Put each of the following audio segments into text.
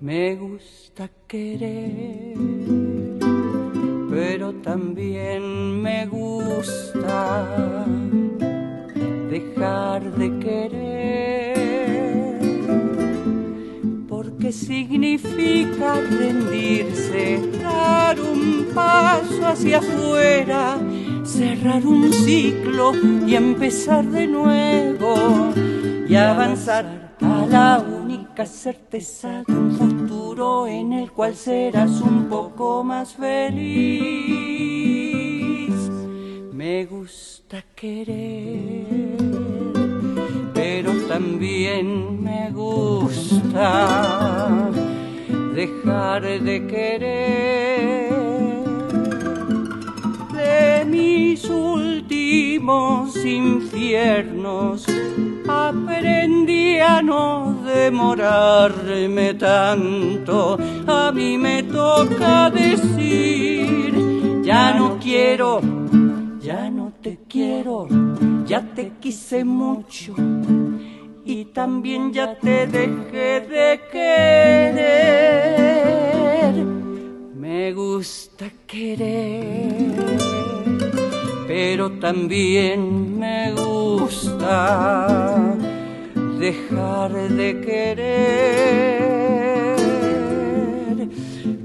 Me gusta querer, pero también me gusta dejar de querer, porque significa rendirse, dar un paso hacia afuera, cerrar un ciclo y empezar de nuevo y avanzar a la única certeza de un futuro en el cual serás un poco más feliz. Me gusta querer, pero también me gusta dejar de querer. De mis últimos infiernos aprendí a no demorarme tanto. A mí me toca decir, ya no quiero, ya no te quiero, ya te quise mucho y también ya te dejé de querer. Me gusta querer, pero también me gusta dejar de querer.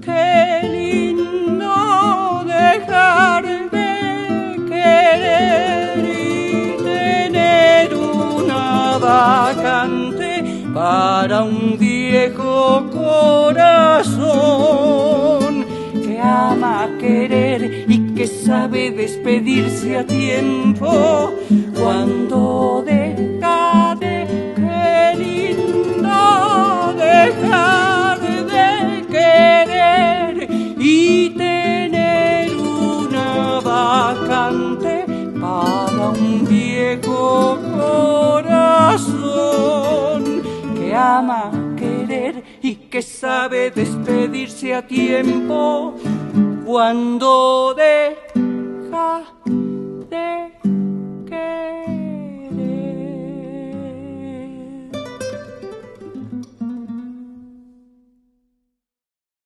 Qué lindo dejar de querer y tener una vacante para un viejo corazón que ama querer y sabe despedirse a tiempo cuando deja de lindo dejar de querer y tener una vacante para un viejo corazón que ama querer y que sabe despedirse a tiempo cuando deja de